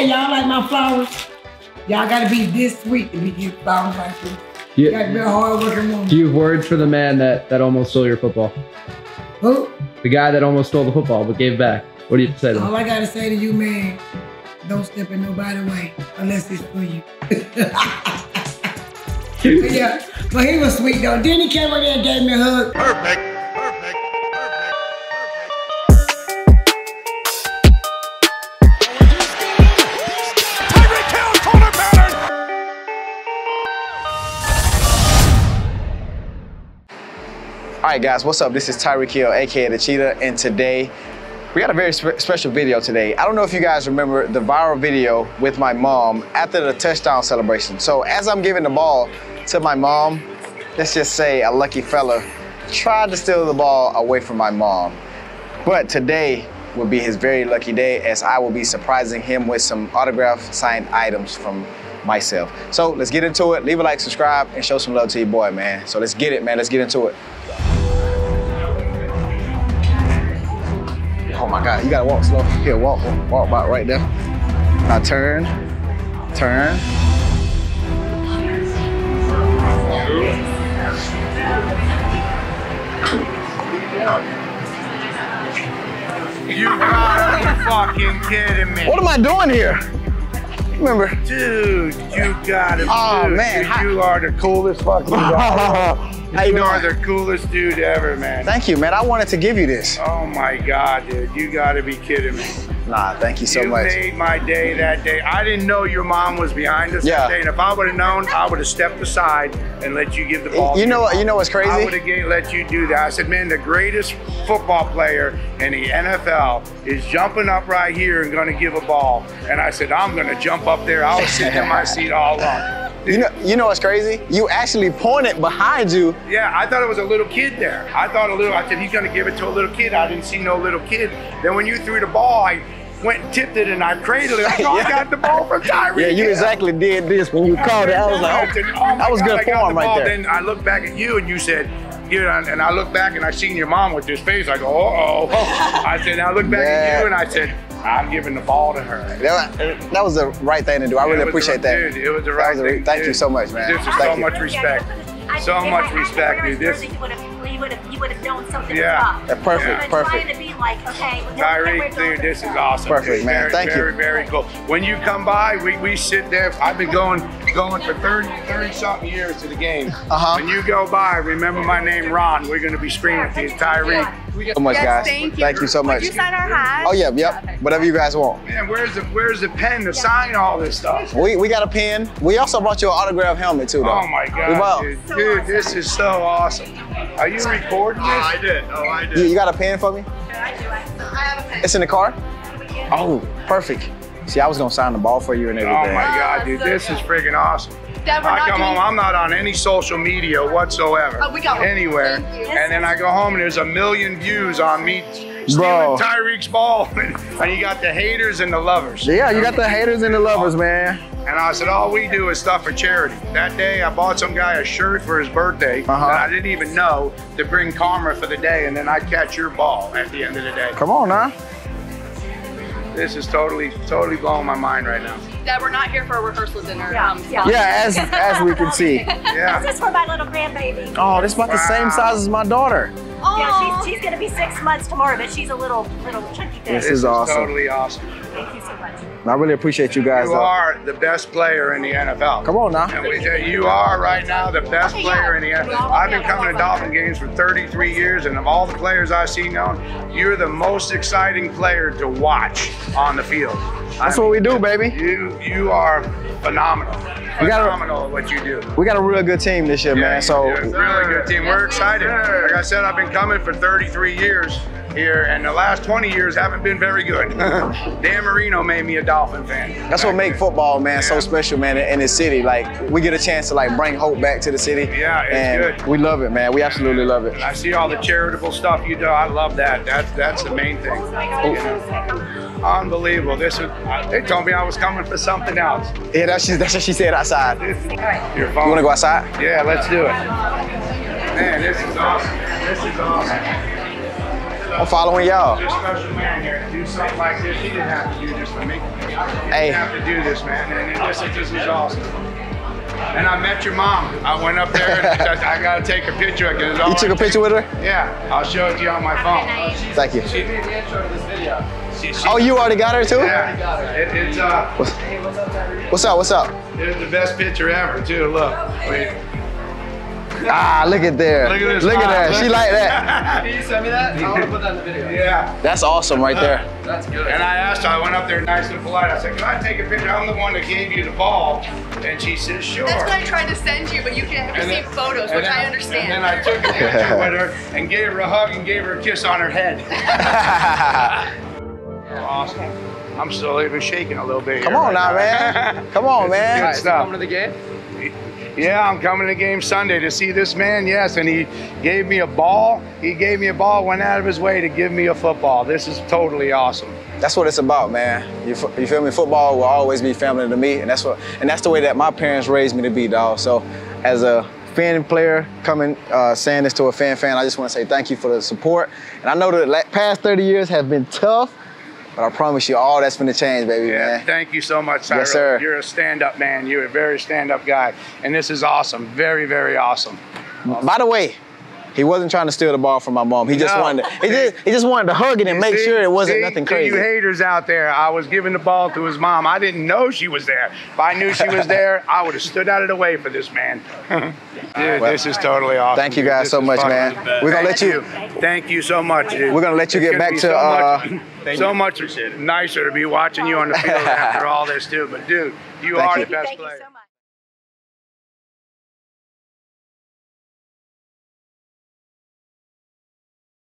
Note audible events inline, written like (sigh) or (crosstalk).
Hey, y'all like my flowers? Y'all gotta be this sweet to be getting flowers like this. You You, gotta be a hard working woman. do you have words for the man that, that almost stole your football? Who? The guy that almost stole the football but gave back. What do you say to him? All? I gotta say to you, man, don't step in nobody's way unless it's for you. (laughs) But yeah, but he was sweet though. Then he came over there and gave me a hug. Perfect. Perfect. All right, guys, what's up? This is Tyreek Hill, aka the Cheetah, and today we got a very spe- special video today. I don't know if you guys remember the viral video with my mom after the touchdown celebration. So as I'm giving the ball to my mom, let's just say a lucky fella tried to steal the ball away from my mom. But today will be his very lucky day as I will be surprising him with some autograph signed items from myself. So let's get into it. Leave a like, subscribe, and show some love to your boy, man. So let's get it, man. Let's get into it. My God, you gotta walk slow. Here, walk, walk, walk about right there. Now turn, turn. You gotta be fucking kidding me. What am I doing here? Remember? Dude, you gotta Oh, dude, man, dude, you are the coolest fucking (laughs) guy. How you you are the coolest dude ever, man. Thank you, man. I wanted to give you this. Oh my god, dude. You gotta be kidding me. Nah, thank you so you much. made my day that day. I didn't know your mom was behind us Yeah. that day, and if I would have known, I would have stepped aside and let you give the ball. You know what- you know what's crazy? I would have let you do that. I said, man, the greatest football player in the NFL is jumping up right here and going to give a ball. And I said, I'm going to jump up there. I was sitting in my (laughs) seat all along. You know, you know what's crazy? You actually pointed behind you. Yeah, I thought it was a little kid there. I thought a little. I said he's gonna give it to a little kid. I didn't see no little kid. Then when you threw the ball, I went and tipped it and I cradled it. I thought (laughs) I got the ball from Tyreek. Yeah, you exactly did this when you called it. I was like, oh, that was God, good form the right ball. there. Then I looked back at you and you said, you know, and I looked back and I seen your mom with this face. I go, uh oh. I said, I looked back Yeah. at you and I said, I'm giving the ball to her. That, that was the right thing to do. I really It the appreciate right- that. Dude, it was the right was thing. Thank you so much, man. This is Thank so much respect. So much respect, dude. This You would have, you would have, you would have known something Yeah. Yeah, perfect, You've perfect. Trying to be like, okay, Tyreek, dude, this is awesome. Perfect, dude. man. Very, Thank you. very, Very, cool. When you come by, we, we sit there. I've been going going for 30, 30 something years to the game. Uh-huh. When you go by, remember my name, Ron. We're going to be screaming to you, Tyreek. so much, Yes, guys. thank you. so much. Would you sign our hat? Oh yeah, yep. Whatever you guys want. Man, where's the where's the pen to sign all this stuff? We we got a pen. We also brought you an autograph helmet too, though. Oh my We God, bought- dude. Dude, this is so awesome. Are you recording this? I did. Oh, I You, you got a pen for me? I do. I, I have a pen. It's in the car. Oh, perfect. See, I was gonna sign the ball for you and Oh everything. my God, dude, so this is freaking awesome. Dad, I come home, I'm not on any social media whatsoever. Oh, we got. Anywhere. Thank you. And then I go home and there's a million views on me Bro. stealing Tyreek's ball. (laughs) and you got the haters and the lovers. Yeah, you got the haters and the lovers, man. And I said, all we do is stuff for charity. That day, I bought some guy a shirt for his birthday Uh-huh. that I didn't even know to bring karma for the day, and then I'd catch your ball at the end of the day. Come on now. This is totally, totally blowing my mind right now. Dad, we're not here for a rehearsal dinner. Yeah, Um, yeah. Yeah, as as we can see. (laughs) Yeah. This is for my little grandbaby. Oh, this about the same size as my daughter. Aw. Yeah, she's, she's gonna be six months tomorrow, but she's a little little chunky thing. This This is awesome. totally awesome. Thank you so much. I really appreciate you guys. You though. are the best player in the NFL. Come on now. And we, you are right now the best Okay, player in the. NFL. I've been coming to Dolphin games for 33 years, and of all the players I've seen on, you're the most exciting player to watch on the field. That's what we do, baby. You you are phenomenal. We gotta- Phenomenal at what you do. We got a real good team this year, man. So a really good team. We're excited. Like I said, I've been coming for 33 years here, and the last 20 years haven't been very good. (laughs) Dan Marino made me a Dolphin fan. that's what make football, man, so special, man, in, this city. Like we get a chance to like bring hope back to the city. Yeah, it's and good. we love it, man. We absolutely love it. I see all the charitable stuff you do. I love that. That's that's the main thing. Oh. You know? Unbelievable. This is. They told me I was coming for something else. Yeah, that's just, that's what she said outside. Your phone. You wanna go outside? Yeah, let's do it. Man, this is awesome. This is awesome. I'm following y'all. This special man here do something like this. He didn't have to do this for me. He Hey. have to do this, man. And this, this is awesome. And I met your mom. I went up there and I, I gotta take a picture of it. You took a picture with her? Yeah, I'll show it to you on my phone. Thank you. She made the intro to this video. She, she, Oh, you already got her too? Yeah. It, it's uh, What's up? What's up? it's the best picture ever too. Look. Wait. Ah, look at there. Look at this Look at smile. that. She like that. Can you send me that? I want to put that in the video. Yeah. That's awesome right there. That's good. And I asked her, I went up there nice and polite. I said, Can I take a picture? I'm the one that gave you the ball. And she said, Sure. That's what I tried to send you, but you can't And receive then- photos, which then- I understand. And then I took a (laughs) picture with her and gave her a hug and gave her a kiss on her head. (laughs) awesome. I'm still even shaking a little bit. Come here on now, right man. Come on, Good man. Alright, so stuff. coming to the game? Yeah, I'm coming to game Sunday to see this man. Yes, and he gave me a ball. He gave me a ball, went out of his way to give me a football. This is totally awesome. That's what it's about, man. You, you feel me? Football will always be family to me, and that's what, and that's the way that my parents raised me to be, dog. So, as a fan player coming, uh, saying this to a fan fan, I just want to say thank you for the support. And I know the past 30 years have been tough, but I promise you, all that's gonna change, baby, Yeah, man. thank you so much, Tyrell. Yes, sir. You're a stand-up man. You're a very stand-up guy, and this is awesome. Very, very awesome. By the way, he wasn't trying to steal the ball from my mom. He just No. wanted, to, he just, he just wanted to hug it and make See- sure it wasn't see- nothing crazy. you haters out there, I was giving the ball to his mom. I didn't know she was there. If I knew she was there, I would have stood out of the way for this man. (laughs) dude, Well, this is totally awesome. thank you guys This so much, man. We're gonna let you- Thank you so much, dude. We're gonna let you It's get back to, so uh, much, so much nicer to be watching you on the field (laughs) after all this too. But dude, you Thank are you. the best Thank you player. so much.